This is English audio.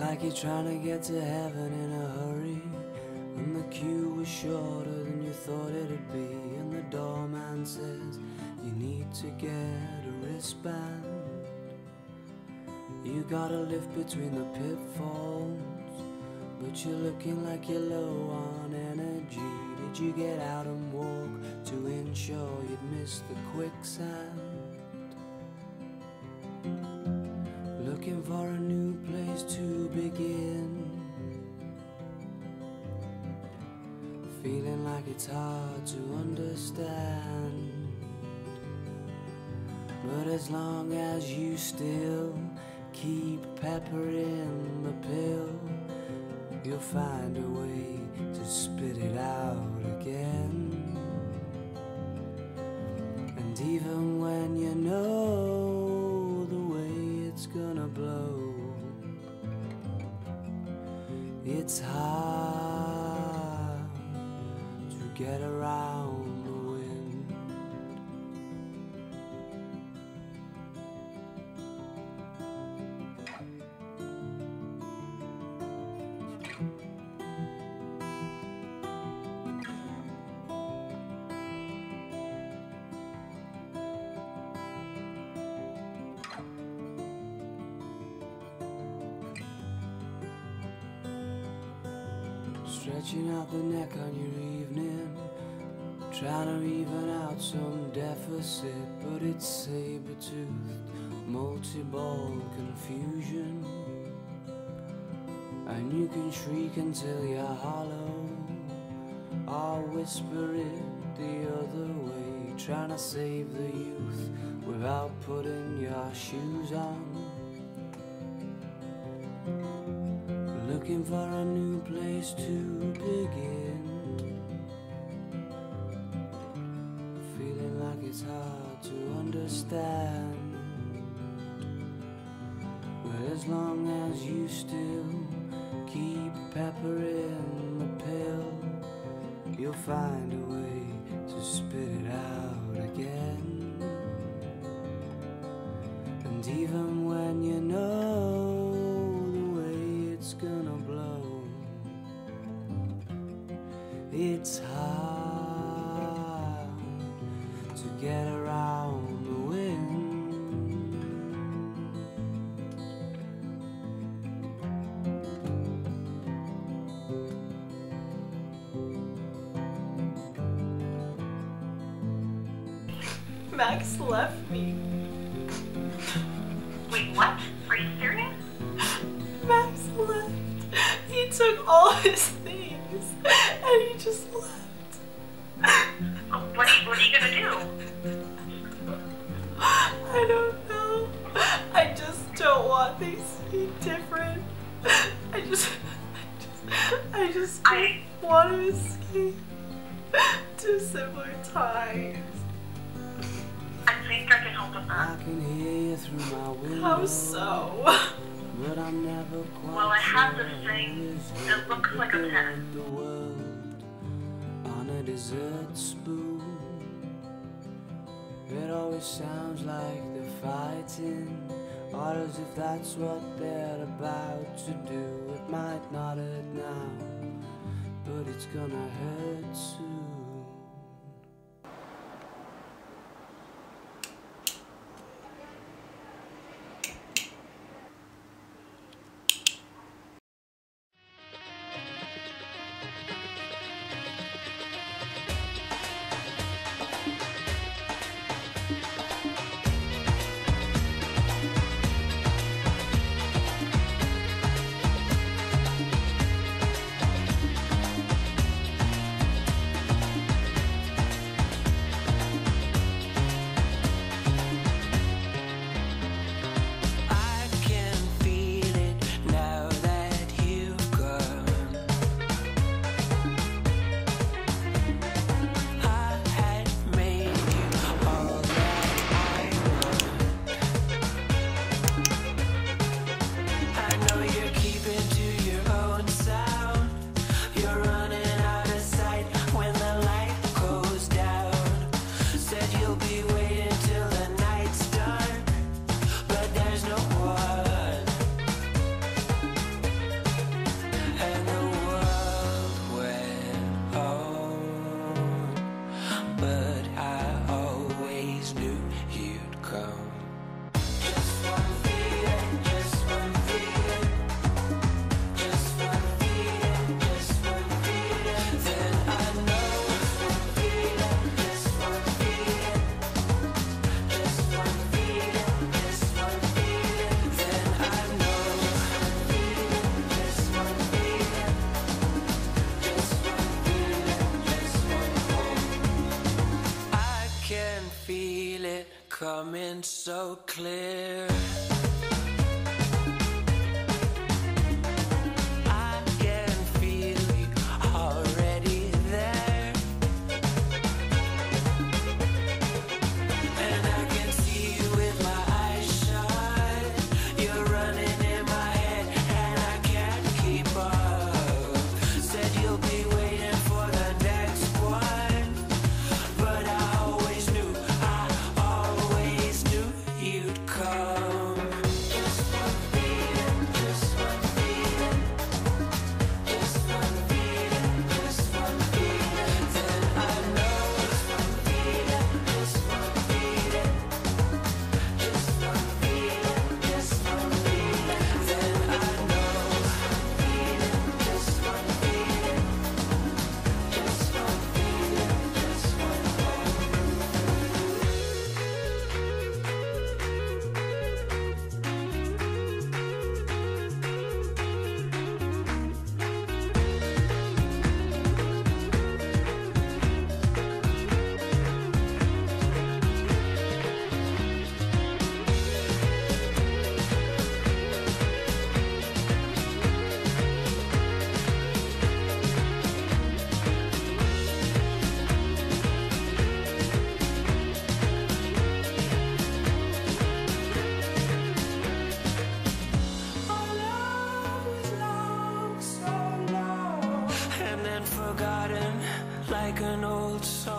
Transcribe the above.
like you're trying to get to heaven in a hurry. And the queue was shorter than you thought it'd be. And the doorman says you need to get a wristband. You gotta lift between the pitfalls. But you're looking like you're low on energy. Did you get out and walk to ensure you'd miss the quicksand? Looking for a new place to begin. Feeling like it's hard to understand. But as long as you still keep peppering the pill, you'll find a way to spit it out again. And even when it's hard to get around Stretching out the neck on your evening, trying to even out some deficit, but it's saber-toothed, multi-ball confusion. And you can shriek until you're hollow, I'll whisper it the other way, trying to save the youth without putting your shoes on. Looking for a new place to begin. Feeling like it's hard to understand. But as long as you still keep peppering the pill, you'll find a way to spit it out again. And even when you know it's hard to get around the wind. Max left me. Wait, what? Are you serious? Max left. He took all his and he just left. What, what are you gonna do? I don't know. I just don't want things to be different. I just, I just, I just I- want to escape to simpler times. I think I can help with I that. can hear you through my window. How so? But I'm never quite Well, I have sure this thing. what It looks like a pen. A spoon. It always sounds like they're fighting, or as if that's what they're about to do. It might not hurt now, but it's gonna hurt soon. Coming so clear. an old song.